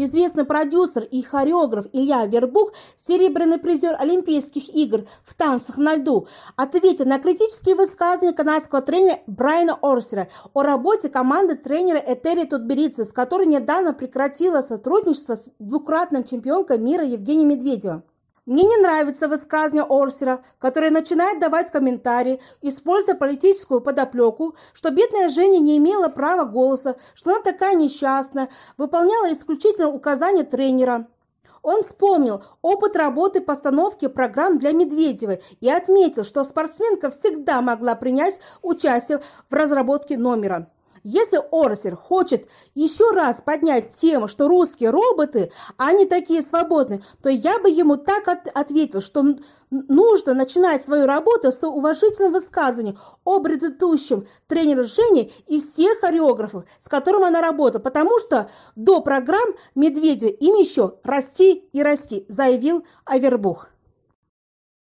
Известный продюсер и хореограф Илья Вербух, серебряный призер Олимпийских игр в танцах на льду, ответил на критические высказывания канадского тренера Брайана Орсера о работе команды тренера Этери Тутберидзе, с которой недавно прекратила сотрудничество с двукратным чемпионкой мира Евгенией Медведевой. Мне не нравится высказывание Орсера, который начинает давать комментарии, используя политическую подоплеку, что бедная Женя не имела права голоса, что она такая несчастная, выполняла исключительно указания тренера. Он вспомнил опыт работы постановки программ для Медведевой и отметил, что спортсменка всегда могла принять участие в разработке номера. Если Орсер хочет еще раз поднять тему, что русские роботы, они такие свободные, то я бы ему так от ответил, что нужно начинать свою работу с уважительным высказыванием о предыдущем тренере Жене и всех хореографов, с которым она работала, потому что до программ Медведева им еще расти и расти, заявил Авербух.